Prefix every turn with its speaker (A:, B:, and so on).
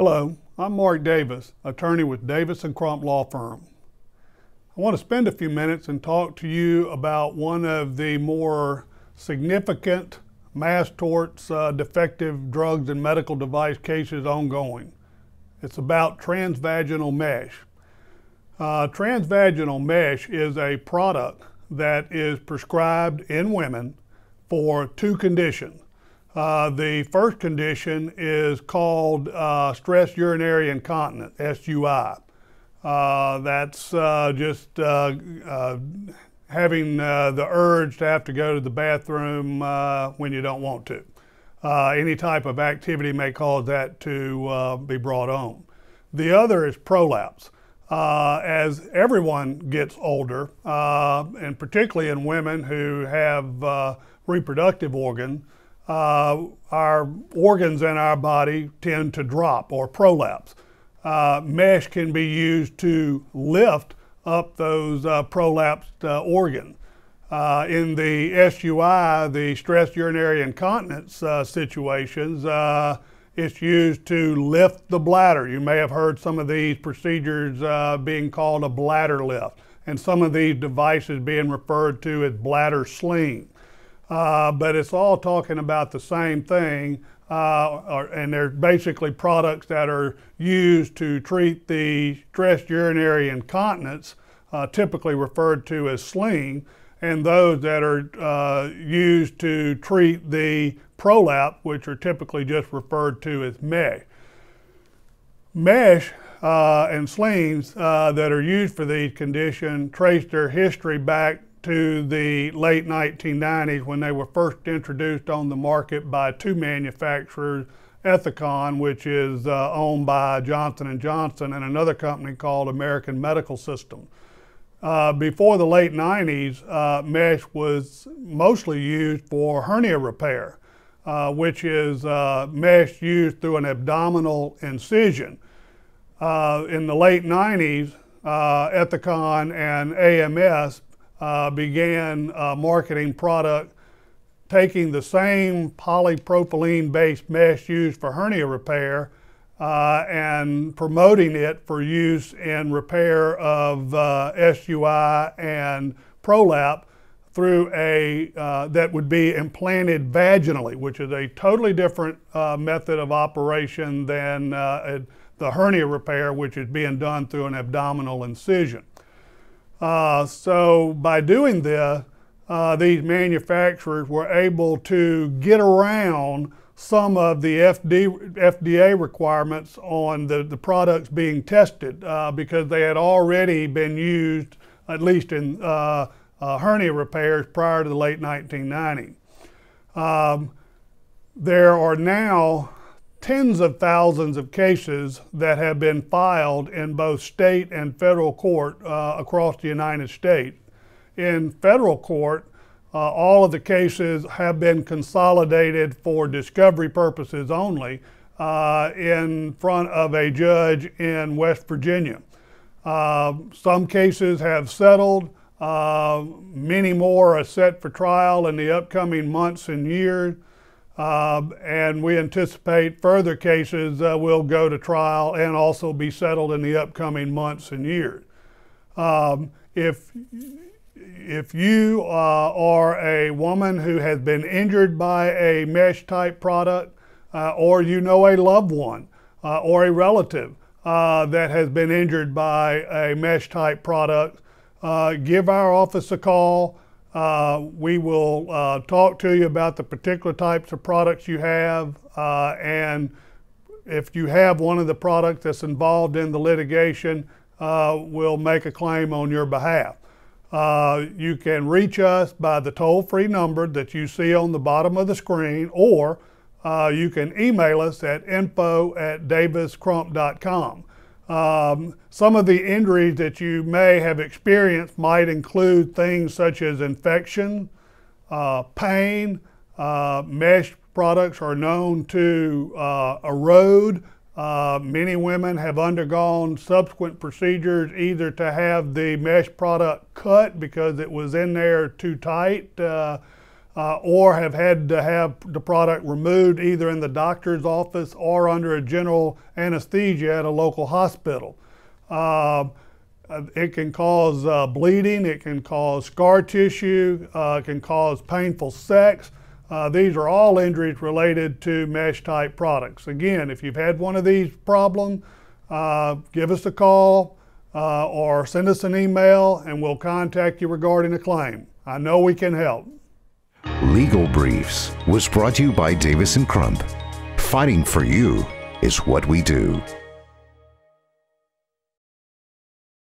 A: Hello, I'm Mark Davis, attorney with Davis and Crump Law Firm. I want to spend a few minutes and talk to you about one of the more significant mass torts uh, defective drugs and medical device cases ongoing. It's about transvaginal mesh. Uh, transvaginal mesh is a product that is prescribed in women for two conditions. Uh, the first condition is called uh, stress urinary incontinence, SUI. Uh, that's uh, just uh, uh, having the urge to have to go to the bathroom when you don't want to. any type of activity may cause that to be brought on. The other is prolapse. as everyone gets older, and particularly in women who have reproductive organs, uh, our organs in our body tend to drop or prolapse. Uh, mesh can be used to lift up those uh, prolapsed uh, organs. Uh, in the SUI, the stress urinary incontinence uh, situations, it's used to lift the bladder. You may have heard some of these procedures being called a bladder lift, and some of these devices being referred to as bladder sling uh, but it's all talking about the same thing. Uh, and they're basically products that are used to treat the stress urinary incontinence, uh, typically referred to as sling, and those that are uh, used to treat the prolapse, which are typically just referred to as mesh. Mesh uh, and slings uh, that are used for these conditions trace their history back to the late 1990s when they were first introduced on the market by two manufacturers, Ethicon, which is uh, owned by Johnson & Johnson, and another company called American Medical System. Uh, before the late 90s, uh, mesh was mostly used for hernia repair, uh, which is uh, mesh used through an abdominal incision. Uh, in the late 90s, Ethicon and AMS uh, began uh, marketing product taking the same polypropylene based mesh used for hernia repair uh, and promoting it for use in repair of uh, SUI and prolapse through a uh, that would be implanted vaginally, which is a totally different uh, method of operation than the hernia repair, which is being done through an abdominal incision. Uh, so by doing this, uh, these manufacturers were able to get around some of the FD, FDA requirements on the, the products being tested uh, because they had already been used, at least in uh, uh, hernia repairs prior to the late 1990s. Um, there are now tens of thousands of cases that have been filed in both state and federal court uh, across the United States. In federal court, uh, all of the cases have been consolidated for discovery purposes only uh, in front of a judge in West Virginia. Uh, some cases have settled. Uh, many more are set for trial in the upcoming months and years. Uh, and we anticipate further cases uh, will go to trial and also be settled in the upcoming months and years. Um, if, if you uh, are a woman who has been injured by a mesh type product, uh, or you know a loved one uh, or a relative uh, that has been injured by a mesh type product, give our office a call. Uh, we will uh, talk to you about the particular types of products you have uh, and if you have one of the products that's involved in the litigation, uh, we'll make a claim on your behalf. Uh, you can reach us by the toll-free number that you see on the bottom of the screen or you can email us at info at daviscrump.com. Um, some of the injuries that you may have experienced might include things such as infection, uh, pain. Uh, mesh products are known to uh, erode. Uh, many women have undergone subsequent procedures either to have the mesh product cut because it was in there too tight uh, uh, or have had to have the product removed either in the doctor's office or under a general anesthesia at a local hospital. Uh, it can cause uh, bleeding, it can cause scar tissue, uh, it can cause painful sex. Uh, these are all injuries related to mesh type products. Again, if you've had one of these problems, uh, give us a call or send us an email and we'll contact you regarding a claim. I know we can help.
B: Legal Briefs was brought to you by Davis and Crump. Fighting for you is what we do.